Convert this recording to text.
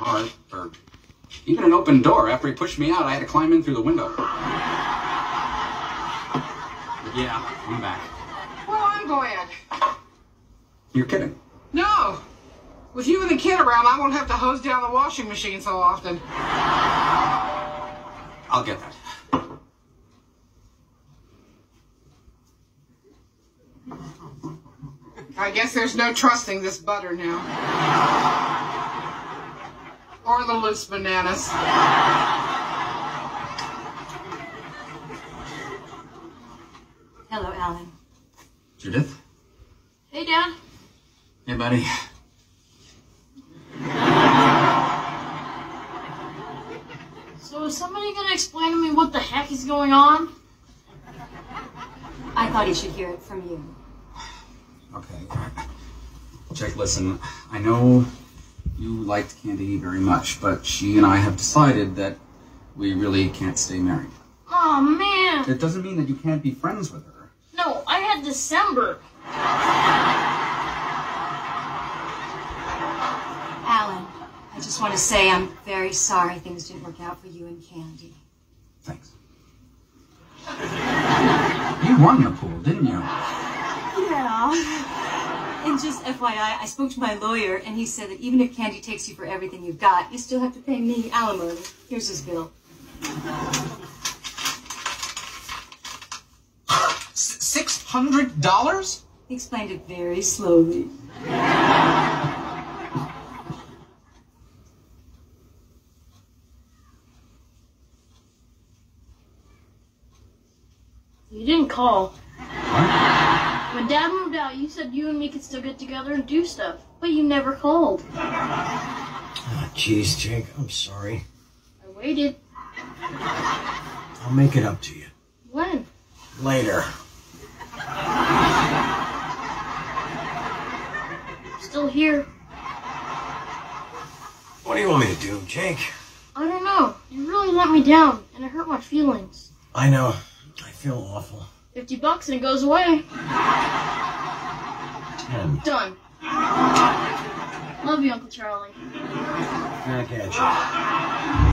heart, or even an open door. After he pushed me out, I had to climb in through the window. Yeah, I'm back. Well, I'm glad. You're kidding. No. With you and the kid around, I won't have to hose down the washing machine so often. I'll get that. I guess there's no trusting this butter now. Or bananas. Hello, Alan. Judith? Hey, Dad. Hey, buddy. So is somebody gonna explain to me what the heck is going on? I thought he should hear it from you. Okay. Jake, listen, I know you liked Candy very much, but she and I have decided that we really can't stay married. Oh man. It doesn't mean that you can't be friends with her. No, I had December. Alan, I just want to say I'm very sorry things didn't work out for you and Candy. Thanks. You won the pool, didn't you? Yeah. And just FYI, I spoke to my lawyer, and he said that even if Candy takes you for everything you've got, you still have to pay me alimony. Here's his bill. Six hundred dollars? He explained it very slowly. You didn't call. When Dad moved out, you said you and me could still get together and do stuff, but you never called. Ah, Jeez, Jake, I'm sorry. I waited. I'll make it up to you. When? Later. Still here. What do you want me to do, Jake? I don't know. You really let me down, and it hurt my feelings. I know. I feel awful. Fifty bucks and it goes away. Ten. Done. Love you, Uncle Charlie. Back at you.